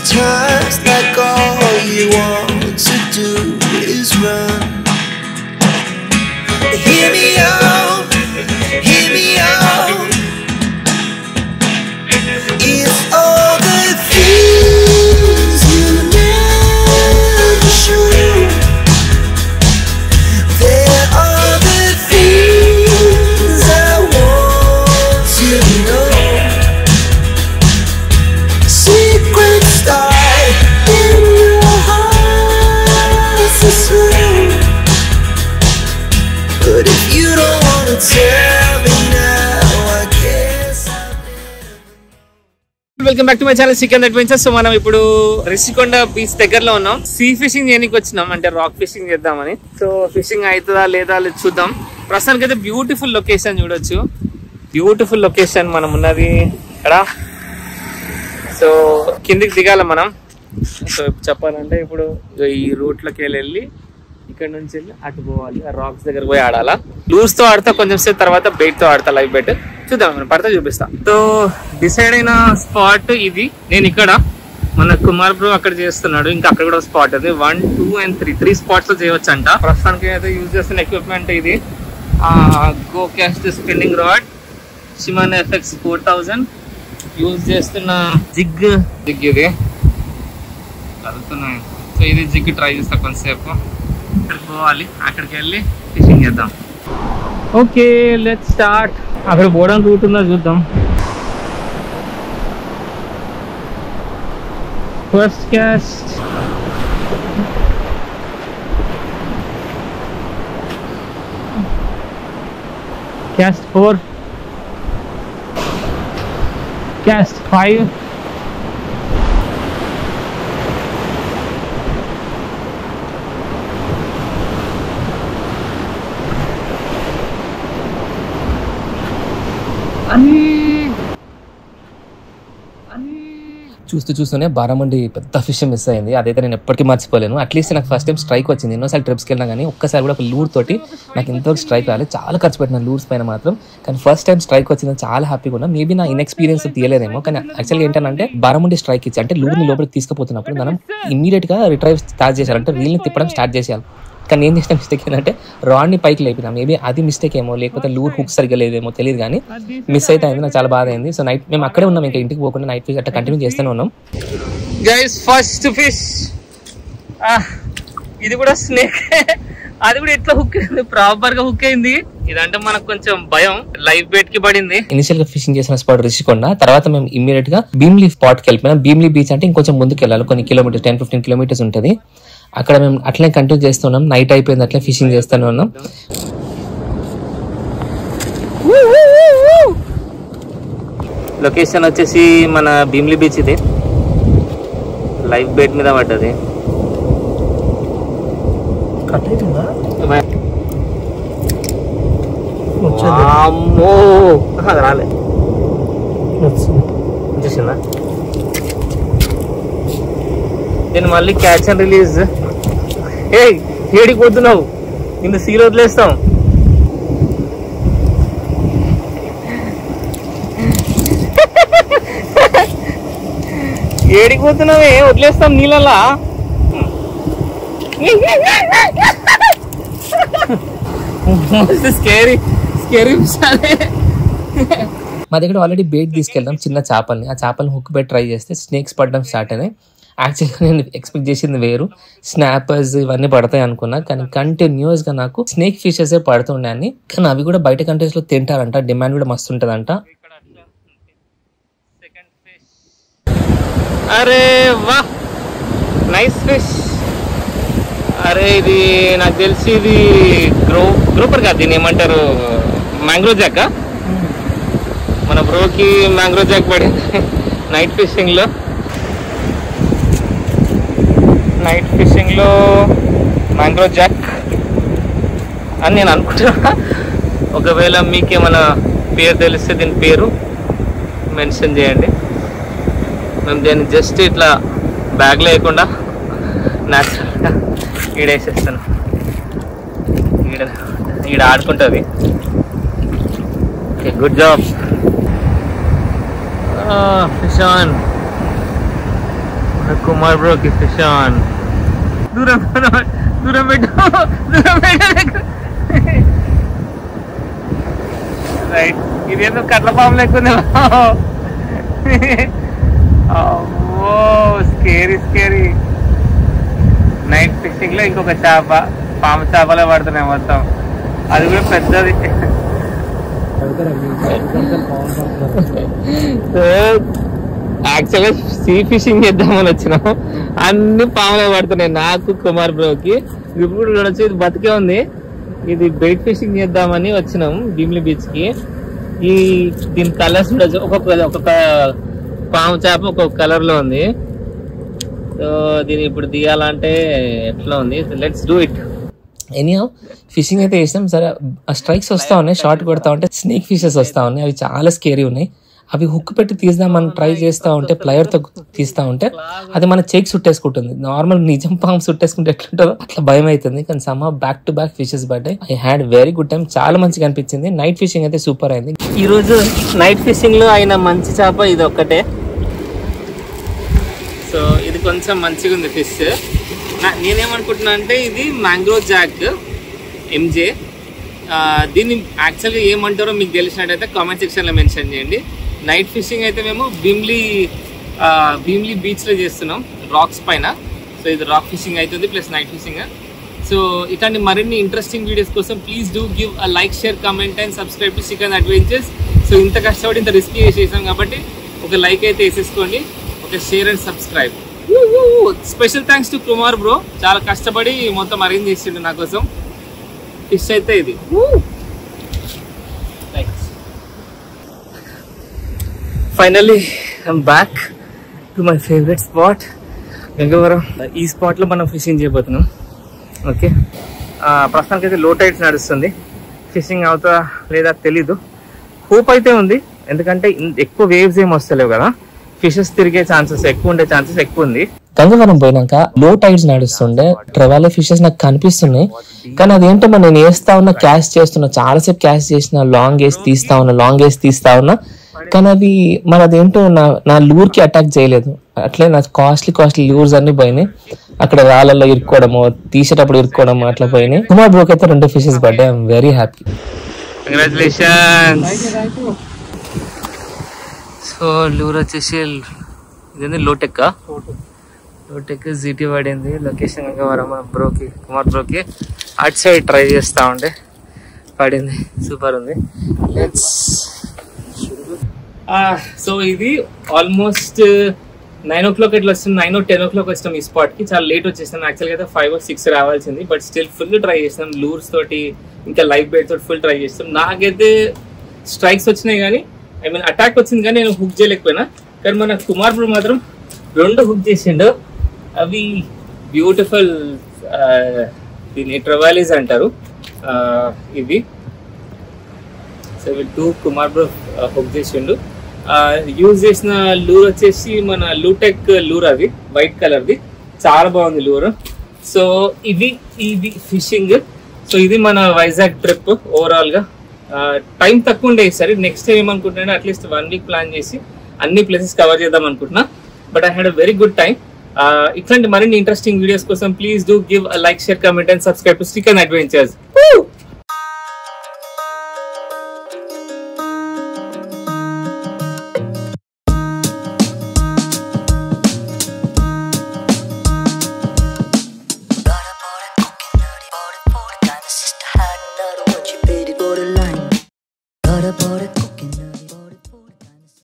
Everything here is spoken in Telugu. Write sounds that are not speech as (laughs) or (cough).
time welcome back to my channel chicken adventure so మనం ఇప్పుడు రిషికొండ బీచ్ దగ్గరలో ఉన్నాం. సీ ఫిషింగ్ చేయడానికి వచ్చినాం అంటే రాక్ ఫిషింగ్ చేద్దామని. సో ఫిషింగ్ అవుతుందా లేదా లేదు చూద్దాం. ప్రస్తుతానికి అయితే బ్యూటిఫుల్ లొకేషన్ చూడొచ్చు. బ్యూటిఫుల్ లొకేషన్ మనం ఉన్నది ఇక్కడ సో కిందికి దిగాల మనం. సో చెప్పాలంటే ఇప్పుడు ఈ రూట్లోకి వెళ్ళి ఇక్కడ నుంచి వెళ్ళి అటు పోవాలి. ఆ రాక్స్ దగ్గర పోయి ఆడాలా? లూస్తో ఆడతా కొంచెం సేపు తర్వాత బెయిట్తో ఆడతా లైవ్ బెట్ చూద్దాం పడితే చూపిస్తా. సో డిసైడ్ అయిన స్పాట్ ఇది. నేను ఇక్కడ. మన కుమార్ బ్రో అక్కడ చేస్తున్నాడు. ఇంకా అక్కడ కూడా స్పాట్ అది one two and three three స్పాట్స్లో చేయవచ్చు అంట ప్రస్తుతానికి అయితే యూజ్ చేస్తున్న ఎక్విప్మెంట్ ఇది. Go cast spinning rod Shimano FX four thousand use చేస్తున్న జిగ్ జిగ్ ఇది. కలుగుతున్నాయి సో ఇది జిగ్ ట్రై చేస్తా కొంతసేపు. అక్కడికి పోవాలి అక్కడికి వెళ్ళి ఫిషింగ్ చేద్దాం. ఓకే లెట్ స్టార్ట్ అక్కడ పోవడానికి రూట్ ఉందో చూద్దాం. First cast cast four cast five చూస్తూ చూస్తూనే బారామండి పెద్ద ఫిష్ మిస్ అయింది. అదైతే నేను ఎప్పటికీ మర్చిపోలేను. అట్లీస్ట్ నాకు ఫస్ట్ టైం స్ట్రైక్ వచ్చింది. ఎన్నోసార్లు ట్రిప్స్కి వెళ్ళినా కానీ ఒక్కసారి కూడా ఒక లూర్ తోటి నాకు ఇంతవరకు స్ట్రైక్ రాలేదు. చాలా ఖర్చు పెట్టిన లూర్స్ పైన మాత్రం. కానీ ఫస్ట్ టైం స్ట్రైక్ వచ్చింది చాలా హ్యాపీగా ఉన్నా మేబీ నా ఇన్ఎక్స్పీరియన్స్ తీయలేదేమో. కానీ యాక్చువల్గా ఏంటంటే బారామండి స్ట్రైక్ ఇచ్చి అంటే లూర్ని లోపలికి తీసుకుపోతున్నప్పుడు మనం ఇమీడియట్గా రిట్రైవ్ స్టార్ట్ చేశారు అంటే రీల్ని తిప్పడం స్టార్ట్ చేసేయాలి. కానీ నేను చేసిన మిస్టేక్ ఏంటంటే రాడ్ని పైకి లేపినా. మేబీ అది మిస్టేక్ ఏమో లేకపోతే లూర్ హుక్ సరిగ్గా లేదేమో తెలియదు కానీ మిస్ అయితే అయింది నాకు చాలా బాధ అయింది. సో నైట్ మేము అక్కడే ఉన్నాం ఇంకా ఇంటికి పోకుండా నైట్ ఫిష్ అట్లా కంటిన్యూ చేస్తూనే ఉన్నాం. గైస్ ఫస్ట్ ఫిష్ ఇది కూడా స్నేక్ అది కూడా ఎట్లా హుక్ అయింది? ప్రాపర్గా హుక్ అయింది. ఇదంటే మనకు కొంచెం భయం. లైఫ్ బెట్కి పడింది. ఇనిషియల్గా ఫిషింగ్ చేసిన స్పాట్ రిషికొండ. తర్వాత మేము ఇమీడియట్గా భీమ్లీ స్పాట్కి వెళ్ళిపోయినాం. భీమ్లీ బీచ్ అంటే ఇంకొంచెం ముందుకు వెళ్ళాలి కొన్ని కిలోమీటర్స్ టెన్ ఫిఫ్టీన్ కిలోమీటర్స్ ఉంటుంది. అక్కడ మేము అట్లనే కంటిన్యూ చేస్తున్నాం. నైట్ అయిపోయింది అట్లే ఫిషింగ్ చేస్తూనే ఉన్నాం. లొకేషన్ వచ్చేసి మన భీమ్లీ బీచ్ ఇది. లైఫ్ బెట్ మీద పడ్డది. అమ్మో రాలే. నేను మళ్ళీ క్యాచ్ అండ్ రిలీజ్ ఏ ఏడికి పోతున్నావు? నిన్ను సీల్ వదిలేస్తాం. ఏడికి పోతున్నావే? వదిలేస్తాం నీళ్ళలా? స్కేరీ స్కేరీ మా దగ్గర ఆల్రెడీ బేట్ తీసుకెళ్దాం చిన్న చేపల్ని. ఆ చేపల్ని హుక్ పెట్టి ట్రై చేస్తే స్నేక్స్ పడడం స్టార్ట్ అయినాయి. యాక్చువల్గా (laughs) నేను ఎక్స్పెక్ట్ చేసింది వేరు. స్నాపర్స్ ఇవన్నీ పడతాయి అనుకున్నా కానీ కంటిన్యూస్గా నాకు స్నేక్ ఫిషెస్ పడుతున్నాయని కానీ అవి కూడా బయట కంట్రీస్లో తింటారంట డిమాండ్ కూడా మస్తు ఉంటదంట. అరే వా! Nice fish! అరే ఇది నాకు తెలిసి ఇది గ్రో గ్రూపర్ కాదు దీన్ని ఏమంటారు? Mangrove jack? మన బ్రోకి మ్యాంగ్రో జాక్ పడింది. (laughs) నైట్ ఫిషింగ్లో నైట్ ఫిషింగ్లో మ్యాంగ్రో జాక్ అని నేను అనుకుంటున్నా. ఒకవేళ మీకేమైనా పేరు తెలిస్తే దీని పేరు మెన్షన్ చేయండి. మేము దీన్ని జస్ట్ ఇట్లా బ్యాగ్ లేకుండా న్యాచురల్గా ఈడేసేస్తాను. ఈడ ఈడ ఆడుకుంటుంది. Okay good job. Fish on Kumar బ్రోకి fish on దూరం దూరం పెట్టు దూరం పెట్టు రైట్ ఇదేందో కట్ల పాము లేకుండా అమ్మో స్కేరీ స్కేరీ నైట్ ఫిషింగ్లో ఇంకొక చేప పాము చేపలే పడుతున్నాయి మొత్తం అది కూడా పెద్దది యాక్చువల్గా సీ ఫిషింగ్ చేద్దామని వచ్చినాం అన్ని పాములే పడుతున్నాయి. నాకు కుమార్ బ్రోకి. ఇప్పుడు చూడొచ్చు ఇది బతికే ఉంది. ఇది బెయిట్ ఫిషింగ్ చేద్దామని వచ్చినాం భీమిలి బీచ్కి ఈ దీని కలర్స్ చూడొచ్చు ఒక్కొక్క ఒక్కొక్క పాము చేప ఒక్కొక్క కలర్లో ఉంది. సో దీన్ని ఇప్పుడు తీయాలంటే ఎట్లా ఉంది? Let's do it any fishing అయితే వేసినాం సరే స్ట్రైక్స్ వస్తా ఉన్నాయి. షార్ట్ కొడతా ఉంటే స్నేక్ ఫిషెస్ వస్తా ఉన్నాయి. అవి చాలా స్కేరీ ఉన్నాయి. అవి హుక్ పెట్టి తీద్దామని ట్రై చేస్తా ఉంటే ప్లయర్తో తీస్తా ఉంటే అది మన చెక్ సుట్టేసుకుంటుంది నార్మల్ నిజం పాము సుట్టేసుకుంటే ఎట్లుంటుందో అట్లా భయం అవుతుంది కానీ some back to back fishes పడ్డాయి. I had very good time చాలా మంచిగా అనిపించింది. నైట్ ఫిషింగ్ అయితే సూపర్ అయింది. ఈ రోజు నైట్ ఫిషింగ్లో అయిన మంచి చేప ఇది ఒక్కటే. సో ఇది కొంచెం మంచిగా ఉంది ఫిష్ నేనేమనుకుంటున్నా అంటే ఇది మ్యాంగ్రో జాక్ ఎంజే దీన్ని యాక్చువల్గా ఏమంటారో మీకు తెలిసినట్టయితే కామెంట్ సెక్షన్లో మెన్షన్ చేయండి. నైట్ ఫిషింగ్ అయితే మేము భీమ్లీ భీమ్లీ బీచ్లో చేస్తున్నాం రాక్స్ పైన. సో ఇది రాక్ ఫిషింగ్ అవుతుంది ప్లస్ నైట్ ఫిషింగ్. సో ఇట్లాంటి మరిన్ని ఇంట్రెస్టింగ్ వీడియోస్ కోసం please do give a like share comment and subscribe to chicken adventures so ఇంత కష్టపడి ఇంత రిస్క్ చేసేసాం కాబట్టి ఒక లైక్ అయితే వేసేసుకోండి ఒక share and subscribe special thanks to Kumar bro చాలా కష్టపడి మొత్తం అరేంజ్ చేసిండు నా కోసం. ఫిష్ అయితే ఇది. Finally I'm back to my favourite spot Gangavaram. ఈ స్పాట్లో మనం ఫిషింగ్ చేయబోతున్నాం. ఓకే ప్రస్తుతానికి అయితే లో టైడ్స్ నడుస్తుంది. ఫిషింగ్ అవుతా లేదా తెలీదు. హోప్ అయితే ఉంది. ఎందుకంటే ఎక్కువ వేవ్స్ ఏం వస్తలేవు కదా. ఫిషెస్ తిరిగే ఛాన్సెస్ ఎక్కువ ఉండే ఛాన్సెస్ ఎక్కువ ఉంది. గంగవరం పోయినాక లో టైడ్స్ నడుస్తుండే. ట్రవాలే ఫిషెస్ నాకు కనిపిస్తున్నాయి. కానీ అదేంటో మరి నేను వేస్తా ఉన్నా క్యాష్ చేస్తున్నా. చాలాసేపు క్యాష్ చేసిన లాంగ్ వేసి తీస్తా ఉన్నా లాంగ్ వేసి తీస్తా ఉన్నా. కానీ అవి మరి అదేంటో నా నా లూర్కి అటాక్ చేయలేదు. అట్లే నా కాస్ట్లీ కాస్ట్లీ లూర్స్ అన్ని పోయినాయి. అక్కడ రాళ్ళల్లో ఇరుక్కోవడము తీసేటప్పుడు ఇరుక్కోవడము అట్లా పోయినాయి. కుమార్ బ్రోక్ అయితే రెండు ఫిషెస్ పడ్డాయి. I'm very happy so lure వచ్చేసి ఇదేంది? లోటెక్ లోటెక్ జీటీ పడింది. లొకేషన్ ఇంకా వరం మన బ్రోకి కుమార్ బ్రోకి అటు సైడ్ ట్రై చేస్తా ఉండే. పడింది. సూపర్ ఉంది. లెట్స్ సో ఇది ఆల్మోస్ట్ నైన్ ఓ క్లాక్ ఇట్లా వస్తుంది. Nine or ten o'clock వచ్చినాం ఈ స్పాట్కి. చాలా లేట్ వచ్చేసాం యాక్చువల్గా అయితే ఫైవ్ ఓ సిక్స్ రావాల్సింది. బట్ స్టిల్ ఫుల్ ట్రై చేసినాం లూర్స్ తోటి ఇంకా లైఫ్ బైట్ తోటి ఫుల్ ట్రై చేస్తాం. నాకైతే స్ట్రైక్స్ వచ్చినాయి కానీ ఐ మీన్ అటాక్ వచ్చింది కానీ నేను హుక్ చేయలేకపోయినా. కానీ మన కుమార్ బ్రో మాత్రం రెండు హుక్ చేసిండు. అవి బ్యూటిఫుల్ దీన్ని ట్రవాలీస్ అంటారు. ఇవి. So two Kumar bro hook చేసిండు. యూజ్ చేసిన లూర్ వచ్చేసి మన లూటెక్ లూర్ అది వైట్ కలర్ది చాలా బాగుంది లూర్ సో ఇది ఇది ఫిషింగ్ సో ఇది మన వైజాగ్ ట్రిప్ ఓవరాల్గా టైం తక్కువ ఉండే సరే next time ఏమనుకుంటున్నాను at least one week plan చేసి అన్ని ప్లేసెస్ కవర్ చేద్దాం అనుకుంటున్నా. But I had a very good time ఇట్లాంటి మరిన్ని ఇంట్రెస్టింగ్ వీడియోస్ కోసం please do give like share comment and subscribe to stick and adventures